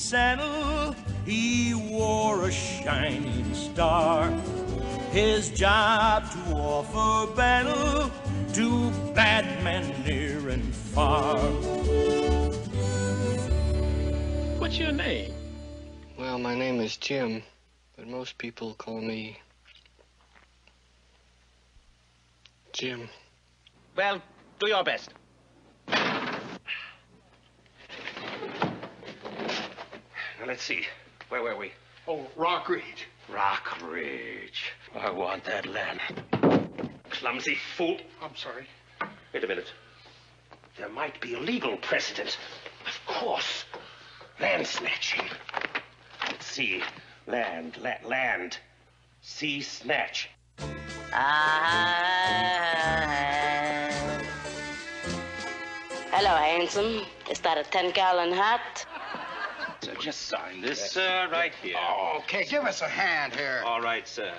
saddle, he wore a shining star. His job to offer battle to bad men near and far. What's your name? Well, my name is Jim, but most people call me Jim. Well, do your best. Now, let's see. Where were we? Oh, Rock Ridge. Rock Ridge. I want that land. Clumsy fool. I'm sorry. Wait a minute. There might be a legal precedent. Of course. Land snatching. Let's see. Land, la- land. See snatch. Ah. Hello, handsome. Is that a 10 gallon hat? So just sign this, uh, right here. Oh, Okay, give us a hand here. All right, sir.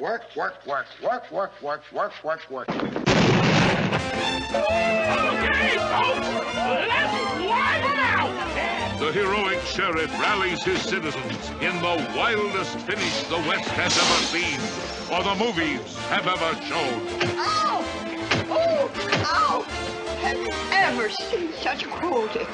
Work, work, work, work, work, work, work, work, work. Okay, folks, let's widen out! The heroic sheriff rallies his citizens in the wildest finish the West has ever seen, or the movies have ever shown. Ow! Oh! Ow! Have you ever seen such cruelty?